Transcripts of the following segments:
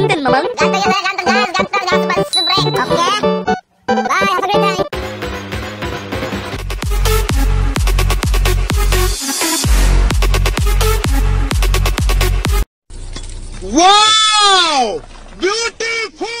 Ganteng ya, ganteng oke? Bye, have a great. Wow! Beautiful!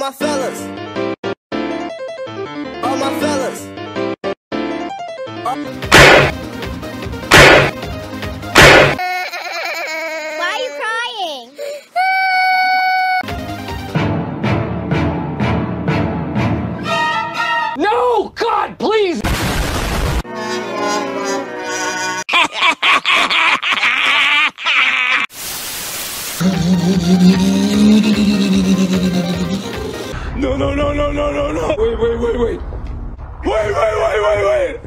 my fellas. Wait, wait, wait. Wait, wait, wait.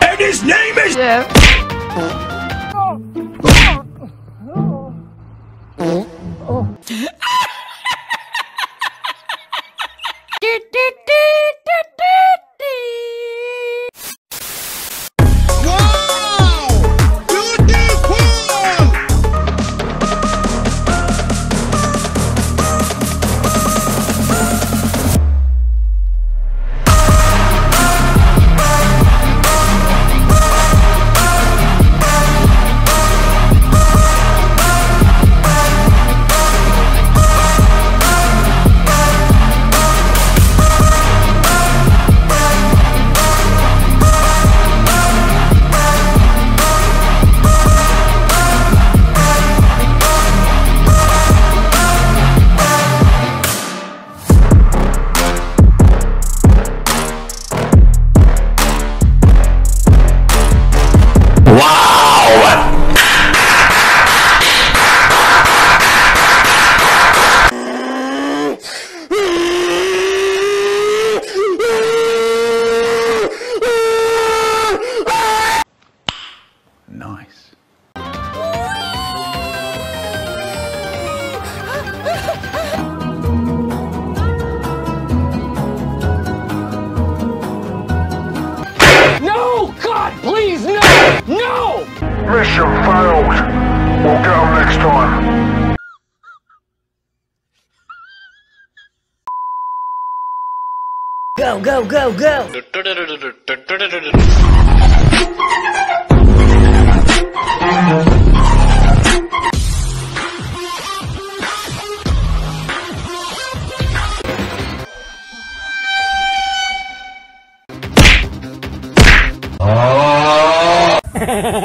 And his name is. Wow! Oh. Mission failed. We'll get next time. Go, go, go, go! Oh.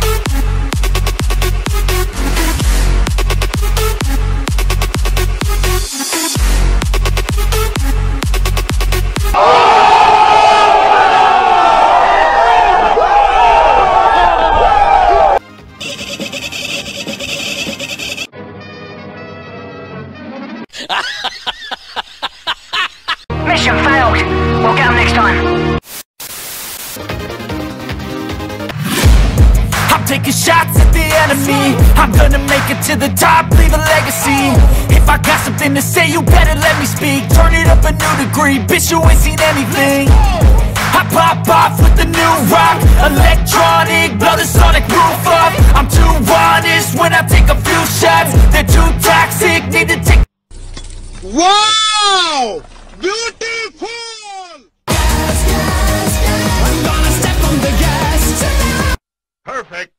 At the enemy I'm gonna make it to the top, leave a legacy If I got something to say, you better let me speak Turn it up a new degree, bitch you ain't seen anything I pop off with the new rock Electronic, blow the sonic roof up I'm too honest when I take a few shots They're too toxic, need to take Wow! Beautiful! I'm gonna step on the gas. Perfect.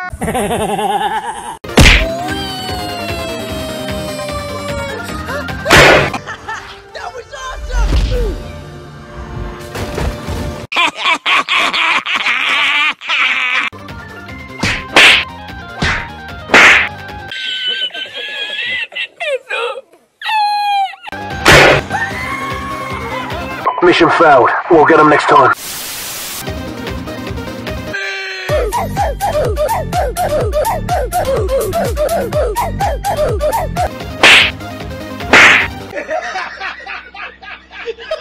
That was awesome! Mission failed. We'll get him next time. Ha ha ha!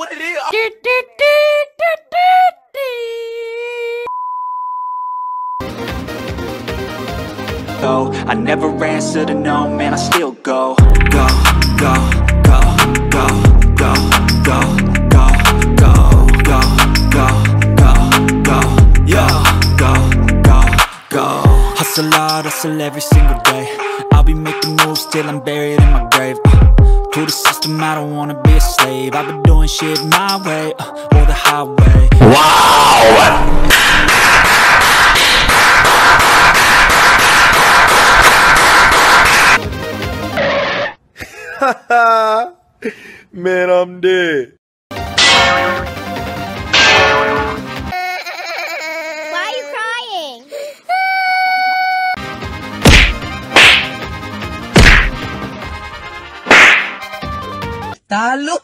What it is? go I never answer to no, man, I still go Go, go, go, go, go, go, go, go, go, go, go, go, yo, go, go, go Hustle hard, hustle every single day I'll be making moves till I'm buried in my grave uh, To the system, I don't wanna be a slave I've been doing shit my way, uh, or the highway Wow! Man, I'm dead. 大陆。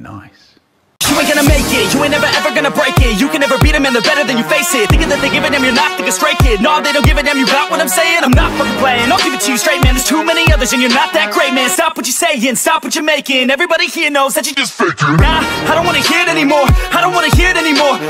You ain't gonna make it, you ain't never ever gonna break it. You can never beat them and they're better than you face it. Thinking that they give a damn, you're not thinking straight kid. No, they don't give a damn, you got what I'm saying? I'm not fucking playing, I'll give it to you straight man. There's too many others and you're not that great, man. Stop what you're saying, stop what you're making. Everybody here knows that you just faking. Nah, I don't wanna hear it anymore. I don't wanna hear it anymore